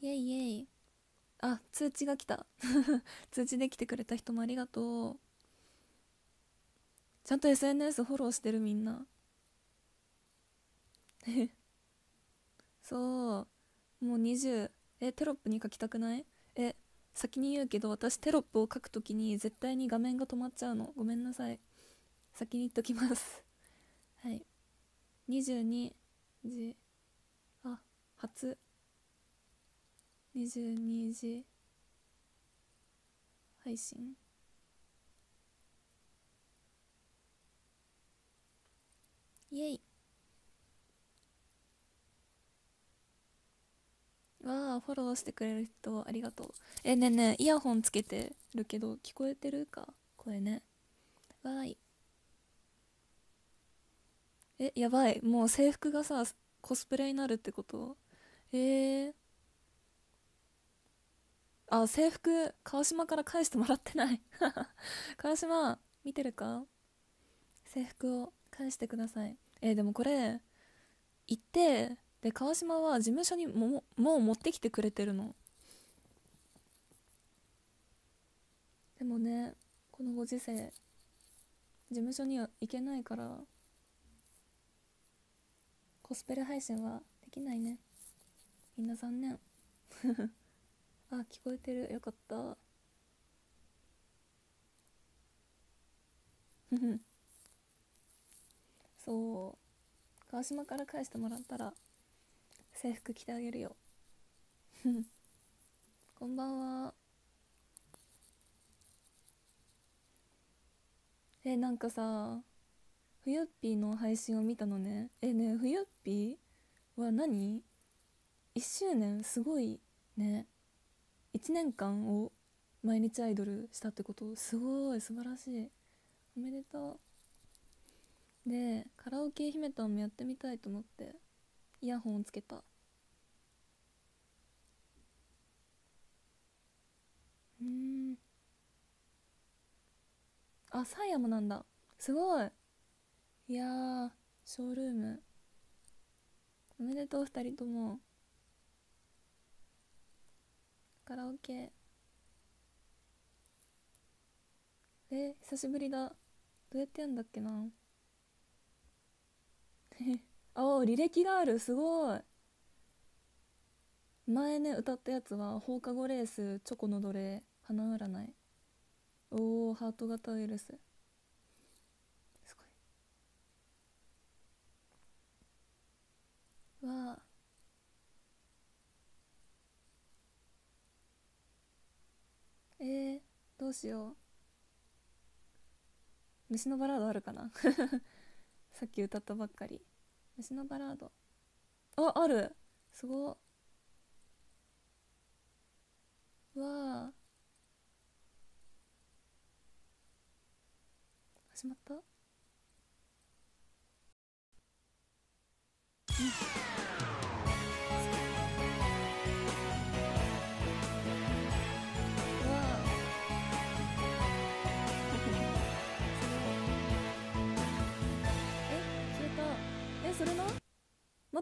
イエイイエイ。あ通知が来た。通知で来てくれた人もありがとう。ちゃんと SNS フォローしてるみんな。そう。もう20えテロップに書きたくない？え先に言うけど私テロップを書くときに絶対に画面が止まっちゃうの。ごめんなさい。先に言っときます。はい。22時あ初。22時。配信。イエイ。わあフォローしてくれる人ありがとう。えねえねえイヤホンつけてるけど聞こえてるか？声ね。わーい。えやばい。もう制服がさコスプレになるってこと？えー、あ制服川島から返してもらってない。川島見てるか？制服を返してください。えー、でもこれ行ってで川島は事務所にももう持ってきてくれてるの。でもねこのご時世事務所には行けないからコスプレ配信はできないね。みんな残念。あ聞こえてる。よかった。そう。川島から返してもらったら制服着てあげるよ。こんばんは。えなんかさふゆっぴーの配信を見たのね。えねふゆっぴーは何 ?1 周年？すごいね。1年間を毎日アイドルしたってことすごい素晴らしい。おめでとう。でカラオケ姫たんもやってみたいと思ってイヤホンをつけた。うん。あサイヤもなんだ。すごい。いやショールーム。おめでとう2人とも。カラオケ。え久しぶりだ。どうやってやんだっけな。あ履歴がある。すごい。前ね歌ったやつは放課後レースチョコの奴隷花占い。おおハート型ウイルスすごいわあえー、どうしよう。虫のバラードあるかな？さっき歌ったばっかり。虫のバラード。あある。すごわあ。始まった？うん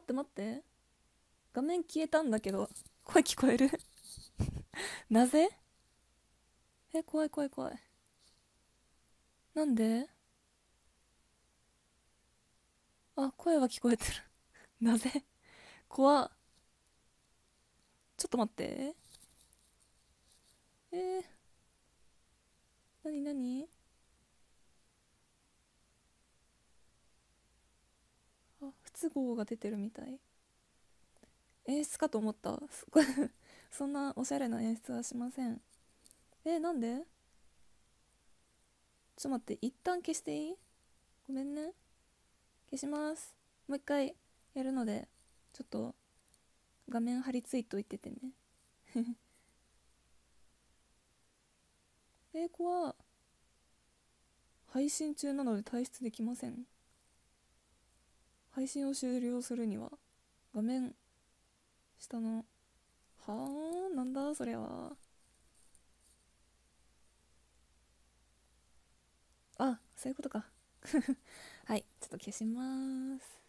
って待って。画面消えたんだけど。声聞こえる？なぜ？え怖い怖い怖い。なんで？あ声は聞こえてる。なぜ？怖ちょっと待って。えー、なになにあ不都合が出てるみたい。演出かと思った。そんなおしゃれな演出はしません。えなんで？ちょっと待って。一旦消していい？ごめんね。消します。もう一回やるのでちょっと画面貼り付いといててね。えー、怖配信中なので退出できません。配信を終了するには画面下のはあなんだそれは。あそういうことか。はいちょっと消します。